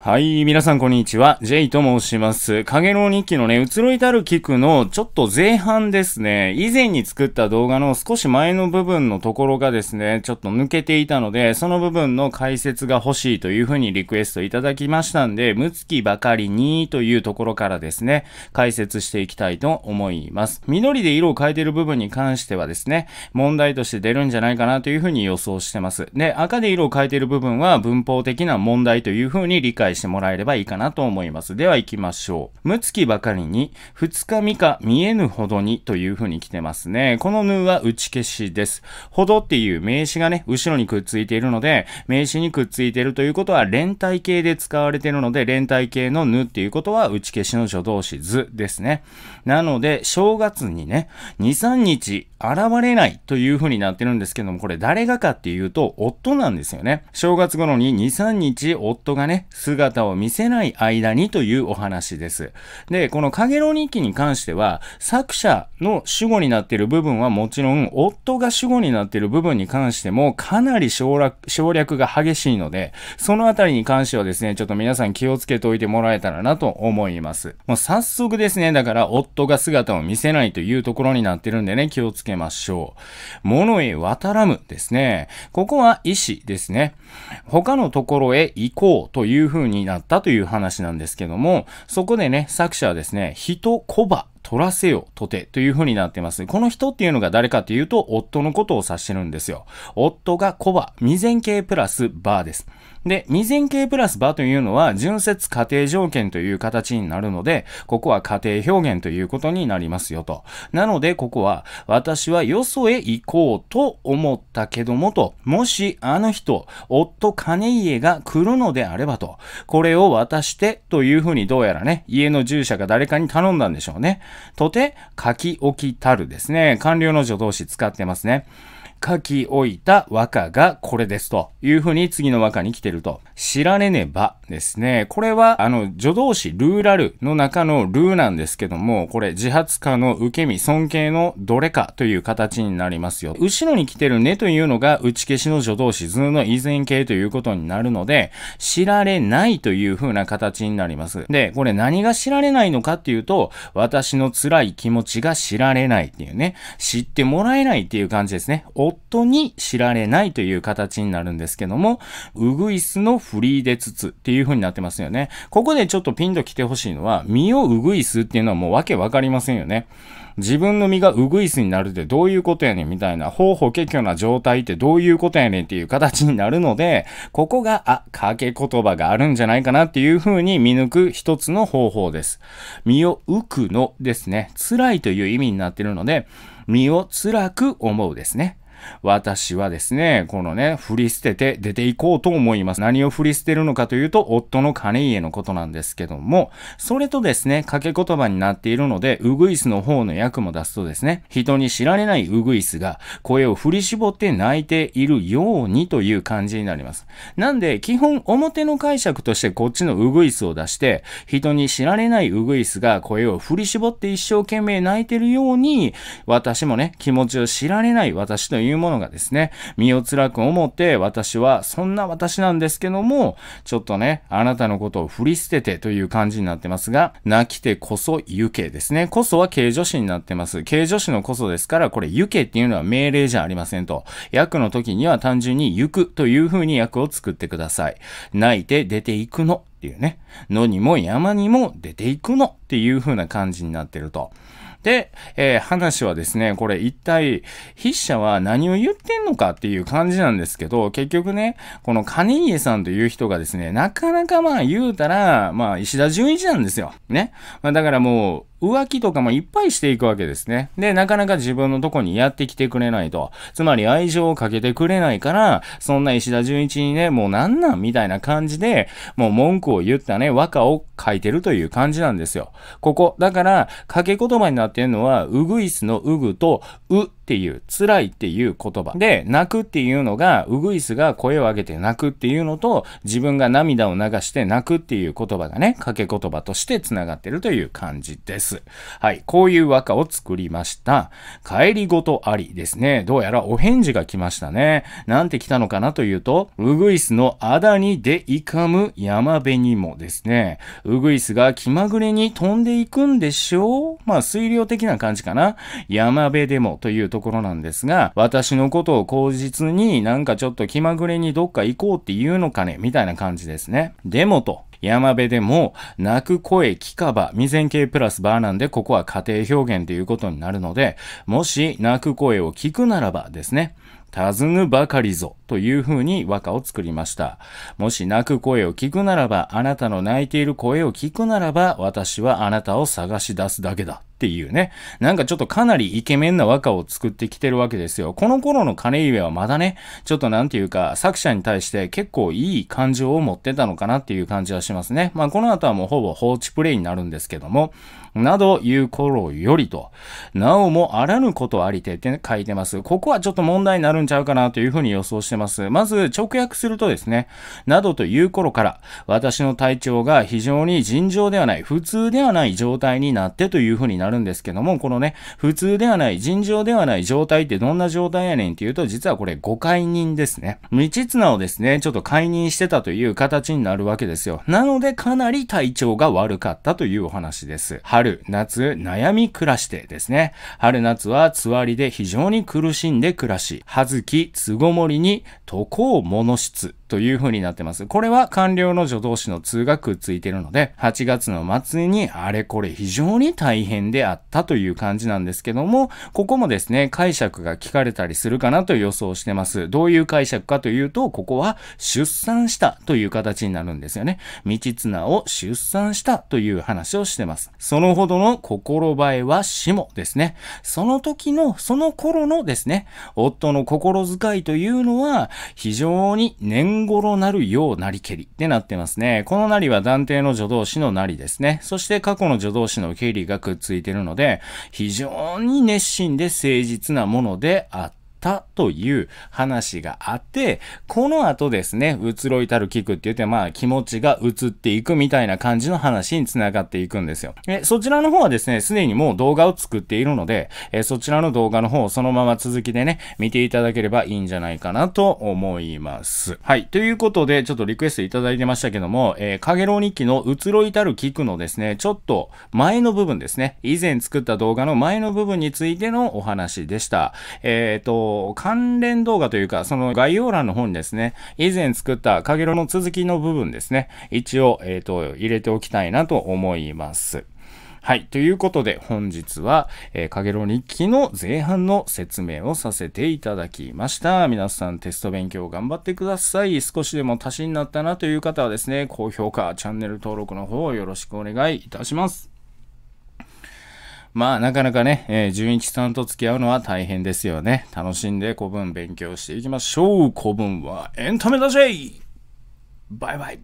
はい、皆さんこんにちは。ジェイと申します。影の日記のね、移ろいたる菊のちょっと前半ですね、以前に作った動画の少し前の部分のところがですね、ちょっと抜けていたので、その部分の解説が欲しいというふうにリクエストいただきましたんで、むつきばかりにというところからですね、解説していきたいと思います。緑で色を変えている部分に関してはですね、問題として出るんじゃないかなというふうに予想してます。で、赤で色を変えている部分は文法的な問題というふうに理解解してもらえればいいかなと思います。では行きましょう。むつきばかりに、二日三日見えぬほどにという風に来てますね。このぬは打ち消しです。ほどっていう名詞がね、後ろにくっついているので、名詞にくっついているということは連帯形で使われているので、連帯形のぬっていうことは打ち消しの助動詞図ですね。なので、正月にね、2、3日現れないという風になってるんですけども、これ誰がかっていうと、夫なんですよね。正月頃に2、3日夫がね、姿を見せない間にというお話です。で、このかげろう日記に関しては、作者の主語になっている部分はもちろん、夫が主語になっている部分に関しても、かなり省略省略が激しいので、そのあたりに関してはですね、ちょっと皆さん気をつけておいてもらえたらなと思います。もう早速ですね、だから夫が姿を見せないというところになってるんでね、気をつけけましょう。物へ渡らむですね。ここは意思ですね。他のところへ行こうという風になったという話なんですけども、そこでね、作者はですね、人小葉取らせよ、とて、という風になってます。この人っていうのが誰かっていうと、夫のことを指してるんですよ。夫が小葉、未然形プラスバーです。で、未然形プラス場というのは、純節仮定条件という形になるので、ここは仮定表現ということになりますよと。なので、ここは、私はよそへ行こうと思ったけどもと、もしあの人、夫金家が来るのであればと、これを渡してというふうにどうやらね、家の従者が誰かに頼んだんでしょうね。とて、書き置きたるですね。完了の助動詞使ってますね。書き置いた和歌がこれですというふうに次の和歌に来てると。知られねばですね。これは、あの、助動詞ルーラルの中のルーなんですけども、これ自発化の受け身、尊敬のどれかという形になりますよ。後ろに来てるねというのが打ち消しの助動詞図の以前形ということになるので、知られないという風な形になります。で、これ何が知られないのかっていうと、私の辛い気持ちが知られないっていうね、知ってもらえないっていう感じですね。夫に知られないという形になるんですけども、ウグイスのフリーでつつっていう風になってますよね。ここでちょっとピンと来てほしいのは、身をウグイスっていうのはもうわけわかりませんよね。自分の身がウグイスになるってどういうことやねんみたいな、方法結挙な状態ってどういうことやねんっていう形になるので、ここが、あ、掛け言葉があるんじゃないかなっていう風に見抜く一つの方法です。身を浮くのですね。辛いという意味になってるので、身を辛く思うですね。私はですね、このね、振り捨てて出ていこうと思います。何を振り捨てるのかというと、夫の金家のことなんですけども、それとですね、掛け言葉になっているので、ウグイスの方の役も出すとですね、人に知られないウグイスが声を振り絞って泣いているようにという感じになります。なんで、基本表の解釈としてこっちのウグイスを出して、人に知られないウグイスが声を振り絞って一生懸命泣いてるように、私もね、気持ちを知られない私といういうものがですね、身を辛く思って私はそんな私なんですけども、ちょっとね、あなたのことを振り捨ててという感じになってますが、泣きてこそ行けですね。こそは形助詞になってます。形助詞のこそですから、これ行けっていうのは命令じゃありませんと。訳の時には単純に行くという風に訳を作ってください。泣いて出ていくのっていうね。野にも山にも出ていくのっていう風な感じになってると。で、えー、話はですね、これ一体筆者は何を言ってんのかっていう感じなんですけど、結局ね、この金家さんという人がですね、なかなかまあ言うたら、まあ石田純一なんですよ。ね。まあ、だからもう、浮気とかもいっぱいしていくわけですね。で、なかなか自分のとこにやってきてくれないと。つまり愛情をかけてくれないから、そんな石田純一にね、もうなんなんみたいな感じで、もう文句を言ったね、和歌を書いてるという感じなんですよ。ここ。だから、掛け言葉になってるのは、うぐいすのうぐと、うっていう、辛いっていう言葉。で、泣くっていうのが、ウグイスが声を上げて泣くっていうのと、自分が涙を流して泣くっていう言葉がね、掛け言葉として繋がってるという感じです。はい。こういう和歌を作りました。帰りごとありですね。どうやらお返事が来ましたね。なんて来たのかなというと、ウグイスのあだにでいかむ山辺にもですね、ウグイスが気まぐれに飛んでいくんでしょうまあ、推量的な感じかな。山辺でもというとところなんですが、私のことを口実になんかちょっと気まぐれにどっか行こうっていうのかねみたいな感じですね。でもと。山辺でも、泣く声聞かば、未然形プラスバーなんで、ここは家庭表現ということになるので、もし泣く声を聞くならばですね、尋ぬばかりぞという風に和歌を作りました。もし泣く声を聞くならば、あなたの泣いている声を聞くならば、私はあなたを探し出すだけだ。っていうね。なんかちょっとかなりイケメンな和歌を作ってきてるわけですよ。この頃の金上はまだね、ちょっとなんていうか、作者に対して結構いい感情を持ってたのかなっていう感じはしますね。まあこの後はもうほぼ放置プレイになるんですけども、などいう頃よりと、なおもあらぬことありてって書いてます。ここはちょっと問題になるんちゃうかなというふうに予想してます。まず直訳するとですね、などという頃から、私の体調が非常に尋常ではない、普通ではない状態になってというふうになるんですけども、このね、普通ではない、尋常ではない状態ってどんな状態やねんっていうと、実はこれ誤解人ですね。未知綱をですね、ちょっと解任してたという形になるわけですよ。なのでかなり体調が悪かったというお話です。春、夏、悩み暮らしてですね。春、夏はつわりで非常に苦しんで暮らし、はずき、つごもりに、床を物質。という風になってます。これは官僚の助動詞の通がくっついてるので、8月の末にあれこれ非常に大変であったという感じなんですけども、ここもですね、解釈が聞かれたりするかなと予想してます。どういう解釈かというと、ここは出産したという形になるんですよね。道綱を出産したという話をしてます。そのほどの心映えは死もですね。その時の、その頃のですね、夫の心遣いというのは非常に年んごろなるようなりけりってなってますね。このなりは断定の助動詞のなりですね。そして過去の助動詞のけりがくっついてるので、非常に熱心で誠実なものであった。たという話があって、この後ですね、移ろいたる聞くって言って、まあ気持ちが移っていくみたいな感じの話につながっていくんですよ。えそちらの方はですね、すでにもう動画を作っているので、えそちらの動画の方をそのまま続きでね、見ていただければいいんじゃないかなと思います。はい。ということで、ちょっとリクエストいただいてましたけども、えー、かげろう日記の移ろいたる聞くのですね、ちょっと前の部分ですね、以前作った動画の前の部分についてのお話でした。えっ、ー、と、関連動画というか、その概要欄の方にですね、以前作ったかげろの続きの部分ですね、一応、えっ、ー、と、入れておきたいなと思います。はい。ということで、本日は、えー、かげろ日記の前半の説明をさせていただきました。皆さんテスト勉強頑張ってください。少しでも足しになったなという方はですね、高評価、チャンネル登録の方よろしくお願いいたします。まあ、なかなかね、えー、純一さんと付き合うのは大変ですよね。楽しんで古文勉強していきましょう。古文はエンタメだぜバイバイ